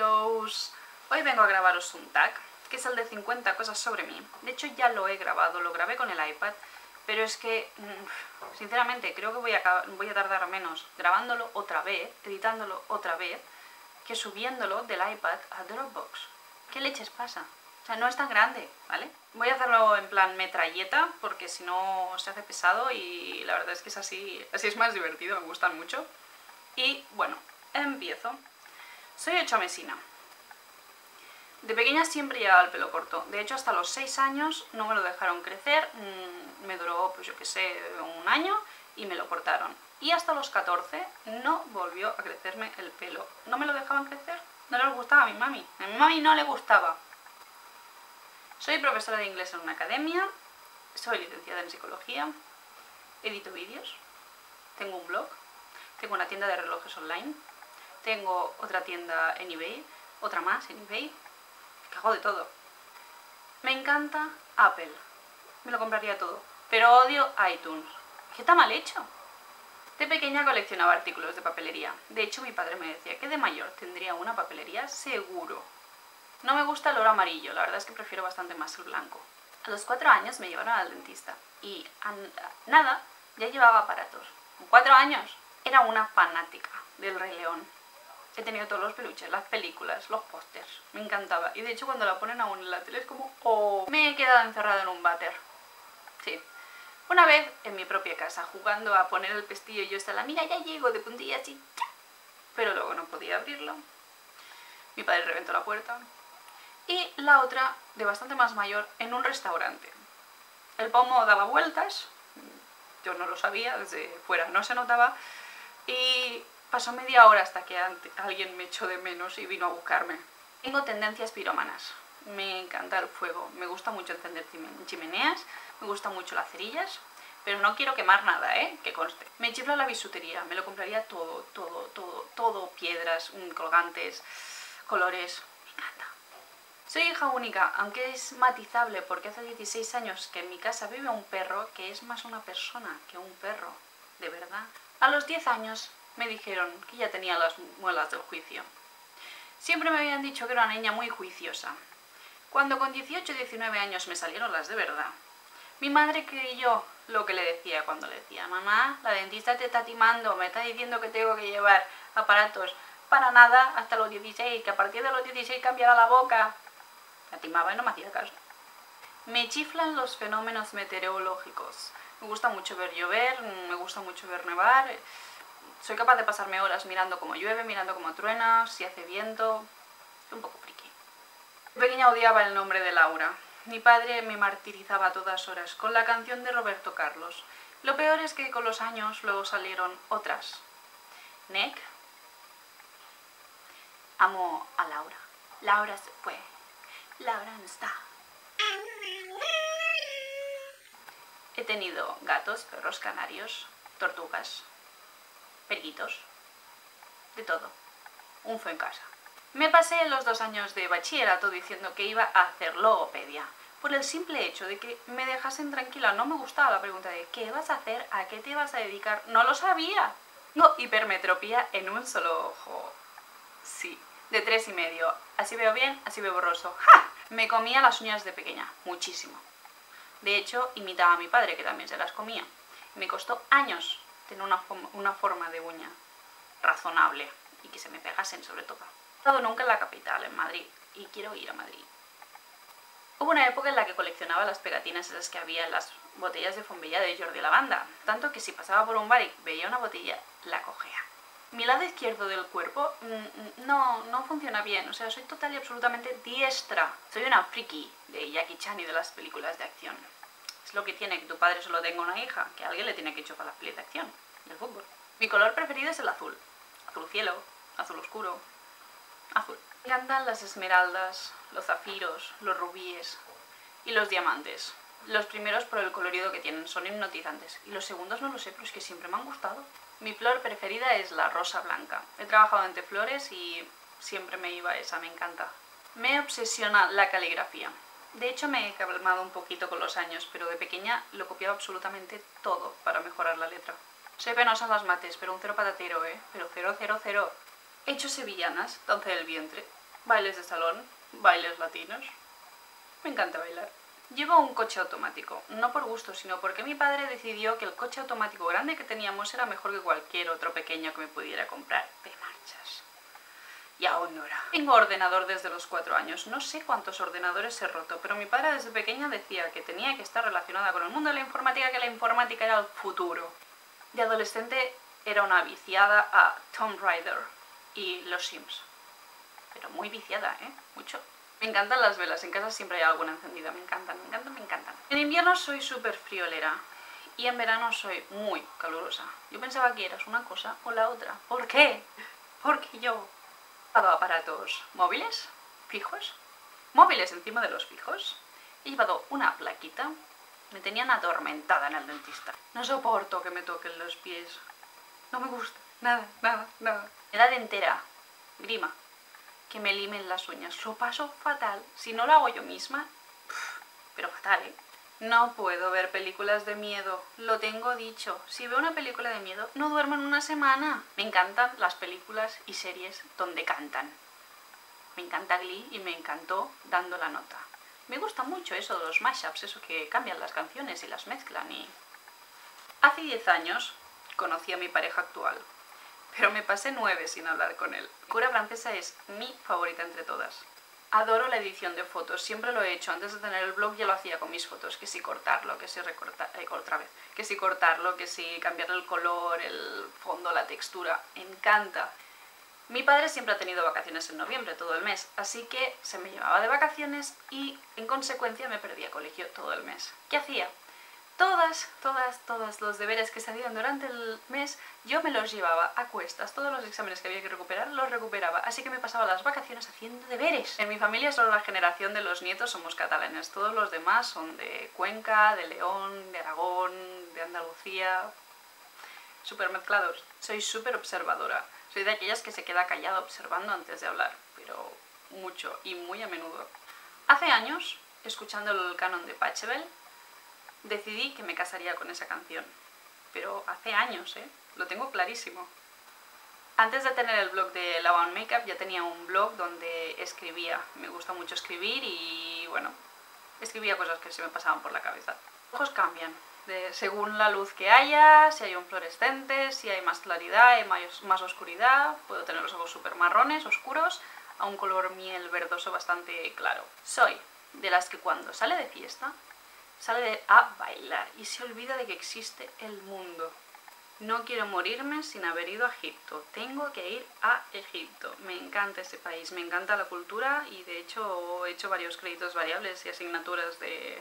Hoy vengo a grabaros un tag, que es el de 50 cosas sobre mí. De hecho ya lo he grabado, lo grabé con el iPad, pero es que, mm, sinceramente, creo que voy a, voy a tardar menos grabándolo otra vez, editándolo otra vez, que subiéndolo del iPad a Dropbox. ¿Qué leches pasa? O sea, no es tan grande, ¿vale? Voy a hacerlo en plan metralleta, porque si no se hace pesado y la verdad es que es así, así es más divertido, me gustan mucho. Y bueno, empiezo. Soy mesina. De pequeña siempre llevaba el pelo corto. De hecho, hasta los 6 años no me lo dejaron crecer. Mm, me duró, pues yo qué sé, un año y me lo cortaron. Y hasta los 14 no volvió a crecerme el pelo. ¿No me lo dejaban crecer? No les gustaba a mi mami. A mi mami no le gustaba. Soy profesora de inglés en una academia. Soy licenciada en psicología. Edito vídeos. Tengo un blog. Tengo una tienda de relojes online tengo otra tienda en eBay, otra más en eBay. Me cago de todo. Me encanta Apple. Me lo compraría todo. Pero odio iTunes. ¿Qué está mal hecho? De pequeña coleccionaba artículos de papelería. De hecho, mi padre me decía que de mayor tendría una papelería seguro. No me gusta el oro amarillo, la verdad es que prefiero bastante más el blanco. A los cuatro años me llevaron al dentista y a nada ya llevaba aparatos. Con cuatro años era una fanática del Rey León. He tenido todos los peluches, las películas, los pósters. Me encantaba. Y de hecho cuando la ponen aún en la tele es como... ¡Oh! Me he quedado encerrada en un váter. Sí. Una vez en mi propia casa, jugando a poner el pestillo, yo estaba, mira, ya llego de puntillas y... Pero luego no podía abrirlo. Mi padre reventó la puerta. Y la otra, de bastante más mayor, en un restaurante. El pomo daba vueltas, yo no lo sabía, desde fuera no se notaba, y Pasó media hora hasta que alguien me echó de menos y vino a buscarme. Tengo tendencias pirómanas. Me encanta el fuego. Me gusta mucho encender chimeneas. Me gustan mucho las cerillas. Pero no quiero quemar nada, ¿eh? Que conste. Me chifla la bisutería. Me lo compraría todo, todo, todo, todo. Piedras, mm, colgantes, colores. Me encanta. Soy hija única, aunque es matizable porque hace 16 años que en mi casa vive un perro que es más una persona que un perro. De verdad. A los 10 años me dijeron que ya tenía las muelas del juicio. Siempre me habían dicho que era una niña muy juiciosa. Cuando con 18 19 años me salieron las de verdad, mi madre creyó lo que le decía cuando le decía, mamá, la dentista te está timando, me está diciendo que tengo que llevar aparatos para nada hasta los 16, que a partir de los 16 cambiará la boca. Me timaba y no me hacía caso. Me chiflan los fenómenos meteorológicos. Me gusta mucho ver llover, me gusta mucho ver nevar, soy capaz de pasarme horas mirando cómo llueve, mirando cómo truena, si hace viento... un poco friki. Pequeña odiaba el nombre de Laura. Mi padre me martirizaba a todas horas con la canción de Roberto Carlos. Lo peor es que con los años luego salieron otras. Nick. Amo a Laura. Laura se fue. Laura no está. He tenido gatos, perros canarios, tortugas, periquitos, de todo. Un fue en casa. Me pasé los dos años de bachillerato diciendo que iba a hacer logopedia, por el simple hecho de que me dejasen tranquila. No me gustaba la pregunta de ¿qué vas a hacer? ¿A qué te vas a dedicar? No lo sabía. No, hipermetropía en un solo ojo. Sí, de tres y medio. Así veo bien, así veo borroso. ¡Ja! Me comía las uñas de pequeña, muchísimo. De hecho, imitaba a mi padre, que también se las comía. Me costó años tener una, una forma de uña razonable y que se me pegasen sobre todo. No he estado nunca en la capital, en Madrid, y quiero ir a Madrid. Hubo una época en la que coleccionaba las pegatinas esas que había las botellas de fombilla de Jordi Lavanda, tanto que si pasaba por un bar y veía una botella, la cogea. Mi lado izquierdo del cuerpo mm, mm, no, no funciona bien, o sea, soy total y absolutamente diestra. Soy una friki de Jackie Chan y de las películas de acción. Es lo que tiene que tu padre solo tenga una hija, que alguien le tiene que pelis de acción del fútbol. Mi color preferido es el azul. Azul cielo, azul oscuro, azul. Me encantan las esmeraldas, los zafiros, los rubíes y los diamantes. Los primeros por el colorido que tienen, son hipnotizantes. Y los segundos no lo sé, pero es que siempre me han gustado. Mi flor preferida es la rosa blanca. He trabajado entre flores y siempre me iba esa, me encanta. Me obsesiona la caligrafía. De hecho me he calmado un poquito con los años, pero de pequeña lo copiaba absolutamente todo para mejorar la letra. Soy penosa en las mates, pero un cero patatero, ¿eh? Pero cero, cero, cero. He hecho sevillanas, danza del vientre, bailes de salón, bailes latinos. Me encanta bailar. Llevo un coche automático, no por gusto, sino porque mi padre decidió que el coche automático grande que teníamos era mejor que cualquier otro pequeño que me pudiera comprar de marchas. Y aún no era. Tengo ordenador desde los cuatro años. No sé cuántos ordenadores he roto, pero mi padre desde pequeña decía que tenía que estar relacionada con el mundo de la informática, que la informática era el futuro. De adolescente era una viciada a Tomb Raider y los Sims. Pero muy viciada, ¿eh? Mucho. Me encantan las velas, en casa siempre hay alguna encendida, me encantan, me encantan, me encantan. En invierno soy súper friolera y en verano soy muy calurosa. Yo pensaba que eras una cosa o la otra. ¿Por qué? Porque yo llevado aparatos móviles, fijos, móviles encima de los fijos. He llevado una plaquita, me tenían atormentada en el dentista. No soporto que me toquen los pies. No me gusta, nada, nada, nada. Edad entera, grima, que me limen las uñas. Lo paso fatal. Si no lo hago yo misma, pero fatal, ¿eh? No puedo ver películas de miedo, lo tengo dicho. Si veo una película de miedo, no duermo en una semana. Me encantan las películas y series donde cantan. Me encanta Glee y me encantó dando la nota. Me gusta mucho eso de los mashups, eso que cambian las canciones y las mezclan y... Hace 10 años conocí a mi pareja actual, pero me pasé nueve sin hablar con él. Cura francesa es mi favorita entre todas. Adoro la edición de fotos, siempre lo he hecho. Antes de tener el blog ya lo hacía con mis fotos, que si cortarlo, que si recortar, eh, otra vez, que si cortarlo, que si cambiarle el color, el fondo, la textura. encanta. Mi padre siempre ha tenido vacaciones en noviembre, todo el mes, así que se me llevaba de vacaciones y en consecuencia me perdía colegio todo el mes. ¿Qué hacía? Todas, todas, todos los deberes que salían durante el mes, yo me los llevaba a cuestas. Todos los exámenes que había que recuperar, los recuperaba. Así que me pasaba las vacaciones haciendo deberes. En mi familia solo la generación de los nietos somos catalanes. Todos los demás son de Cuenca, de León, de Aragón, de Andalucía... Súper mezclados. Soy súper observadora. Soy de aquellas que se queda callada observando antes de hablar, pero mucho y muy a menudo. Hace años, escuchando el canon de Pachelbel, decidí que me casaría con esa canción. Pero hace años, ¿eh? Lo tengo clarísimo. Antes de tener el blog de on Makeup ya tenía un blog donde escribía. Me gusta mucho escribir y, bueno, escribía cosas que se me pasaban por la cabeza. Los ojos cambian, de, según la luz que haya, si hay un fluorescente, si hay más claridad, hay más, más oscuridad. Puedo tener los ojos súper marrones, oscuros, a un color miel verdoso bastante claro. Soy de las que cuando sale de fiesta sale a bailar y se olvida de que existe el mundo. No quiero morirme sin haber ido a Egipto. Tengo que ir a Egipto. Me encanta ese país, me encanta la cultura y de hecho he hecho varios créditos variables y asignaturas de,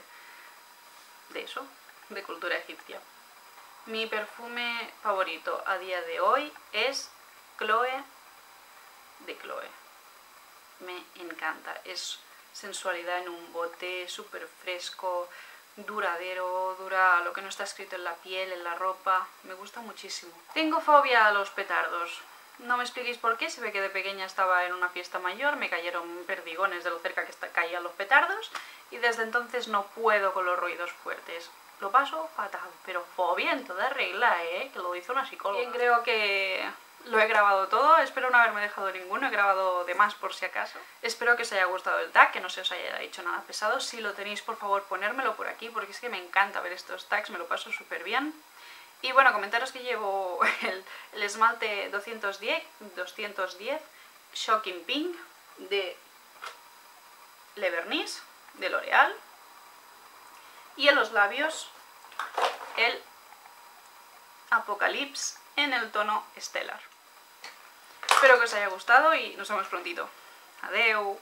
de eso, de cultura egipcia. Mi perfume favorito a día de hoy es Chloe de Chloe. Me encanta, es sensualidad en un bote, súper fresco, duradero, dura lo que no está escrito en la piel, en la ropa, me gusta muchísimo. Tengo fobia a los petardos. No me expliquéis por qué, se ve que de pequeña estaba en una fiesta mayor, me cayeron perdigones de lo cerca que caían los petardos y desde entonces no puedo con los ruidos fuertes. Lo paso fatal, pero fobia en toda regla, ¿eh? Que lo hizo una psicóloga. Bien, creo que lo he grabado todo, espero no haberme dejado ninguno, he grabado de más por si acaso. Espero que os haya gustado el tag, que no se os haya hecho nada pesado. Si lo tenéis, por favor, ponérmelo por aquí, porque es que me encanta ver estos tags, me lo paso súper bien. Y bueno, comentaros que llevo el, esmalte 210, 210 Shocking Pink de Le Vernis, de L'Oreal. Y en los labios el Apocalypse en el tono Stellar. Espero que os haya gustado y nos vemos prontito. Adeu.